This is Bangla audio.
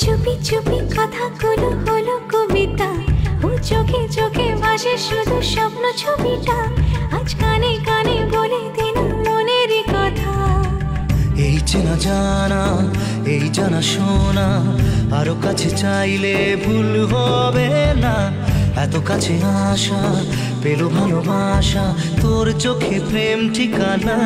চুপি চুপি কথাগুলো হলো কবিতা। ও চোখে চোখে ভাসে শুধু স্বপ্ন ছবিটা। আজ কানে কানে বলে দিন মনেরই কথা। এই চেনা জানা, এই জানা শোনা, আরও কাছে চাইলে ভুল হবে না। এত কাছে আসা পেল ভালোবাসা, তোর চোখে প্রেম ঠিকানা।